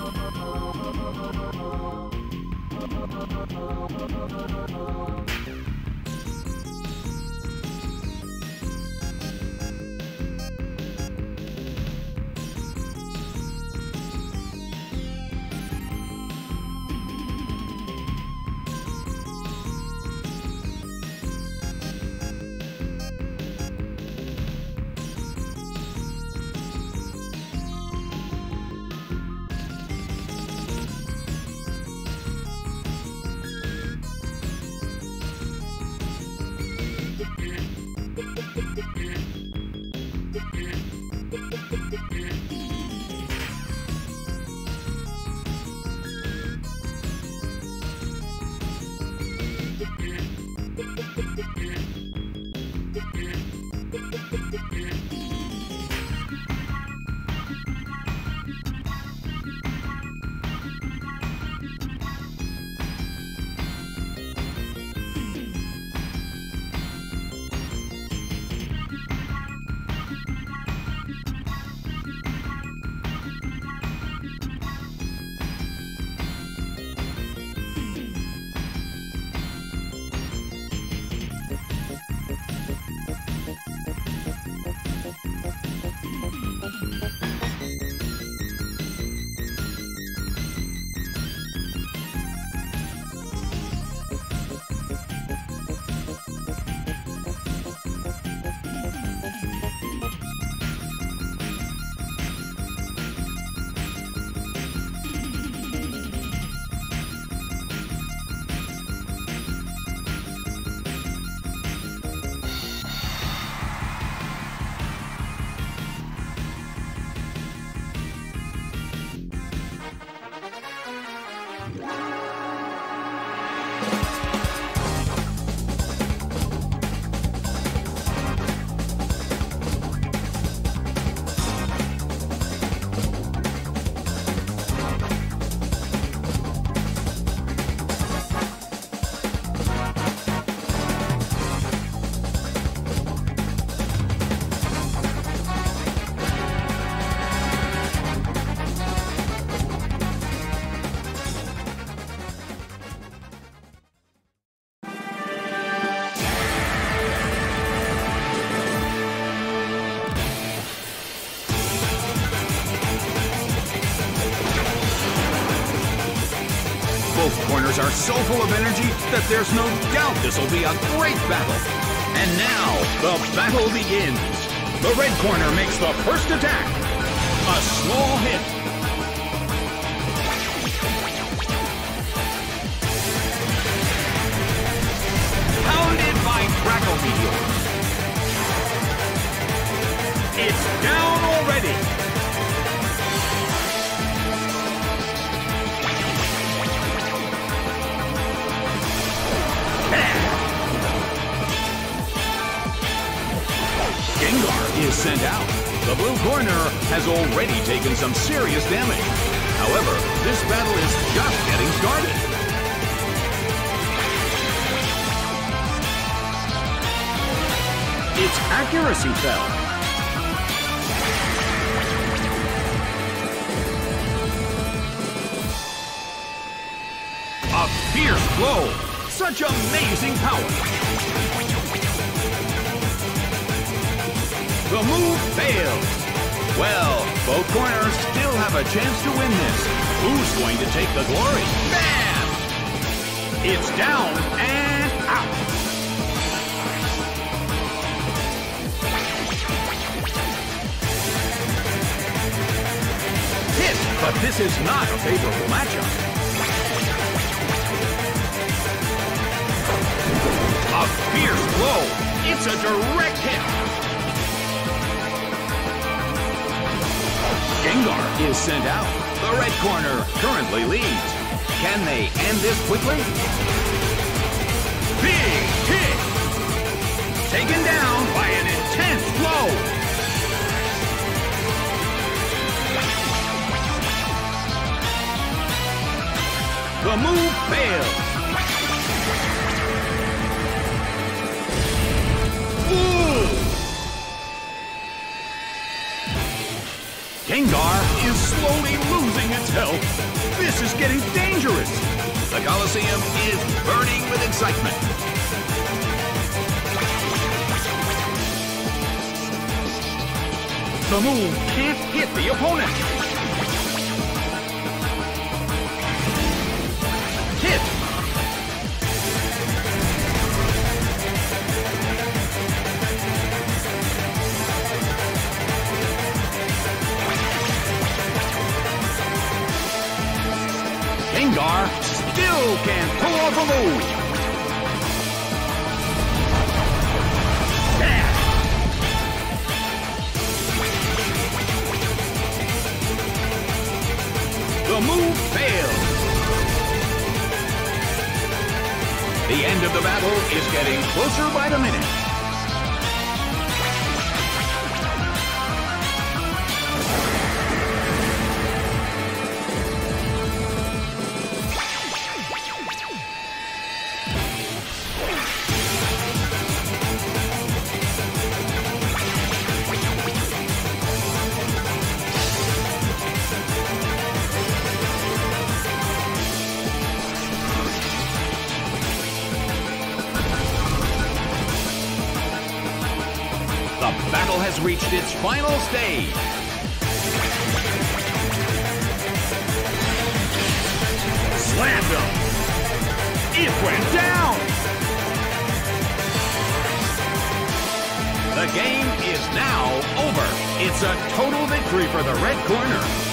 Thank you. Are so full of energy that there's no doubt this will be a great battle. And now, the battle begins. The red corner makes the first attack. A small hit. Pounded by Crackle. It's down already. The blue corner has already taken some serious damage. However, this battle is just getting started. Its accuracy fell. A fierce blow! Such amazing power! The move fails. Well, both corners still have a chance to win this. Who's going to take the glory? Bam! It's down and out. Hit, but this is not a favorable matchup. A fierce blow. It's a direct hit. Gengar is sent out. The red corner currently leads. Can they end this quickly? Big kick! Taken down by an intense blow. The move fails. Ooh! Gengar is slowly losing its health. This is getting dangerous. The Colosseum is burning with excitement. The move can't hit the opponent. Still can't pull off a move. The move fails. The end of the battle is getting closer by the minute. Has reached its final stage. Slammed him. It went down. The game is now over. It's a total victory for the red corner.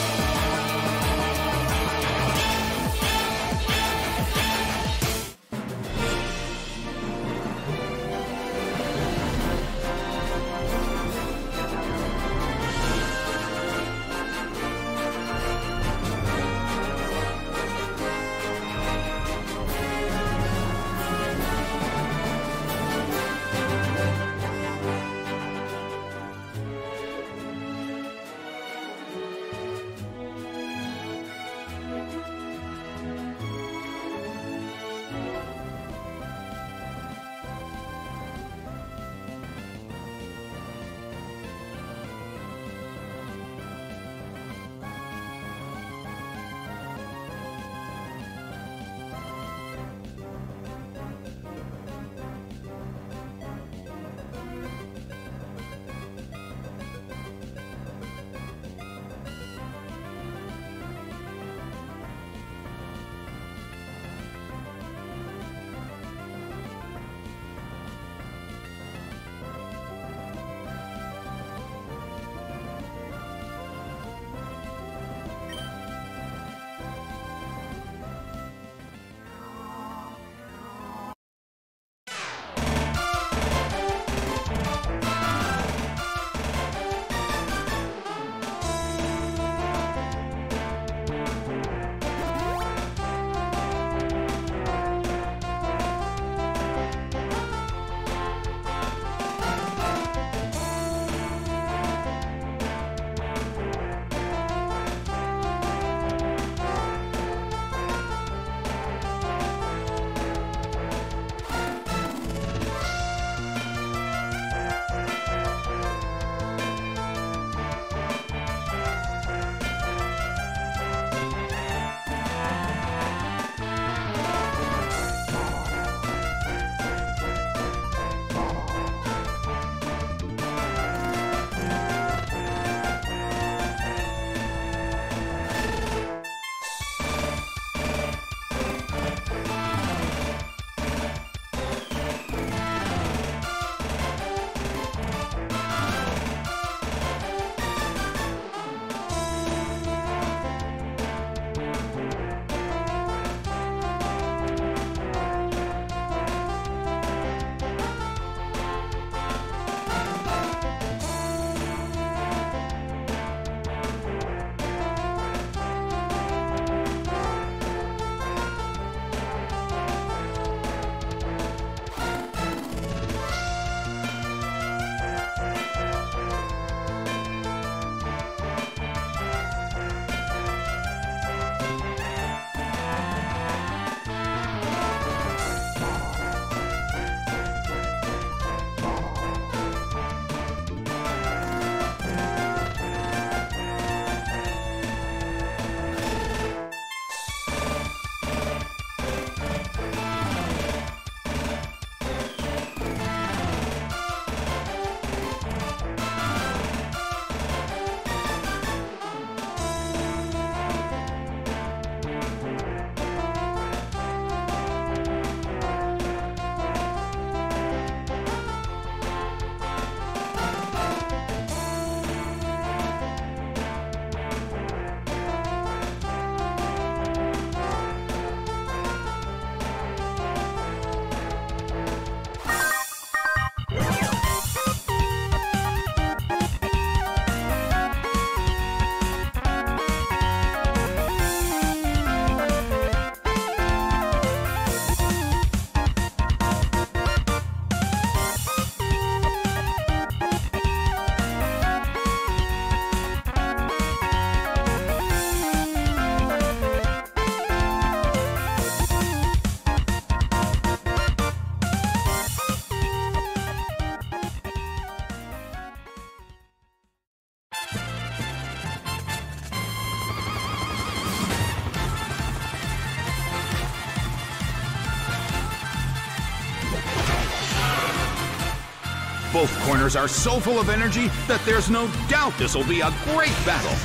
Corners are so full of energy that there's no doubt this will be a great battle.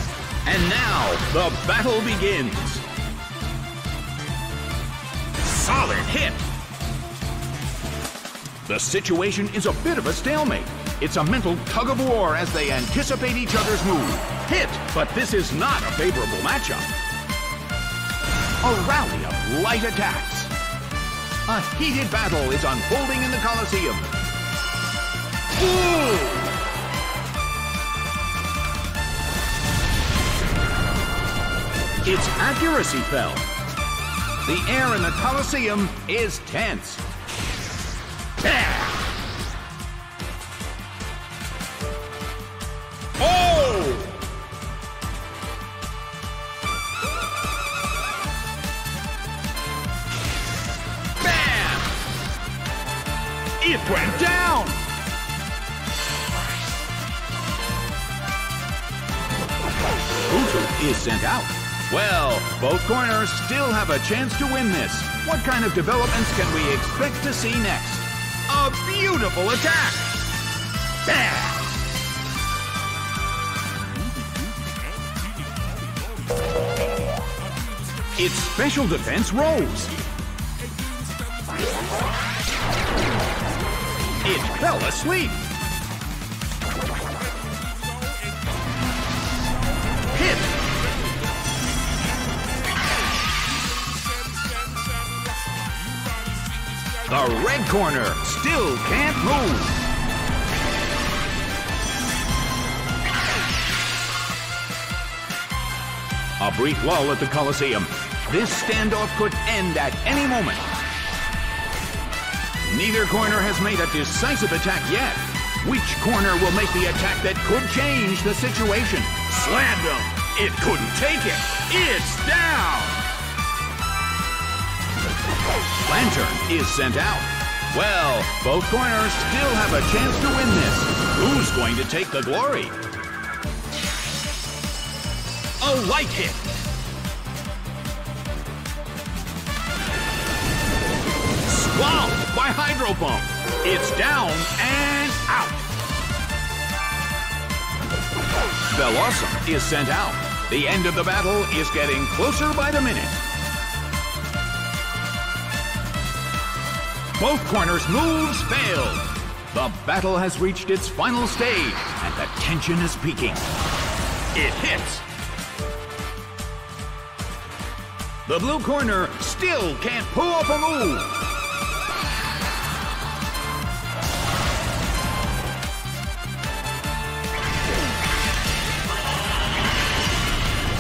And now, the battle begins. Solid hit. The situation is a bit of a stalemate. It's a mental tug of war as they anticipate each other's move. Hit, but this is not a favorable matchup. A rally of light attacks. A heated battle is unfolding in the Colosseum. Its accuracy fell. The air in the Colosseum is tense. Oh! Bam! It went is sent out. Well, both corners still have a chance to win this. What kind of developments can we expect to see next? A beautiful attack! Bam! Its special defense rose. It fell asleep. The red corner still can't move. A brief lull at the Coliseum. This standoff could end at any moment. Neither corner has made a decisive attack yet. Which corner will make the attack that could change the situation? Slammed him. It couldn't take it. It's down. Lanturn is sent out. Well, both corners still have a chance to win this. Who's going to take the glory? A light hit. Swallowed by Hydro Pump. It's down and out. Bellossom is sent out. The end of the battle is getting closer by the minute. Both corners' moves failed. The battle has reached its final stage, and the tension is peaking. It hits. The blue corner still can't pull off a move.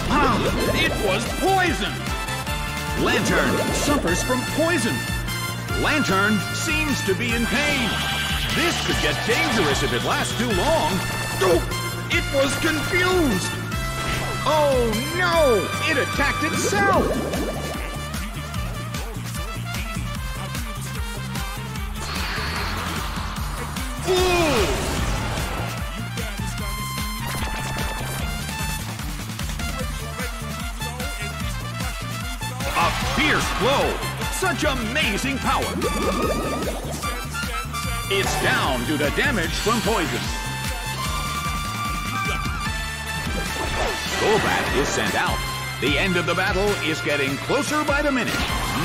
Ah, it was poison. Lanturn suffers from poison. Lanturn seems to be in pain. This could get dangerous if it lasts too long. Oh, it was confused. Oh no! It attacked itself! Ooh! A fierce blow! Such amazing power! It's down due to damage from poison. Golbat is sent out. The end of the battle is getting closer by the minute.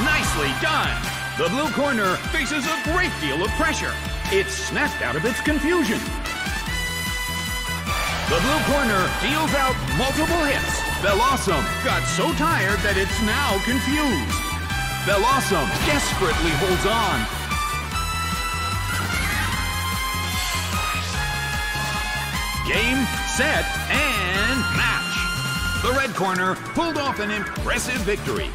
Nicely done! The blue corner faces a great deal of pressure. It's snapped out of its confusion. The blue corner deals out multiple hits. Bellossom got so tired that it's now confused. Bellossom desperately holds on. Game, set, and match. The red corner pulled off an impressive victory.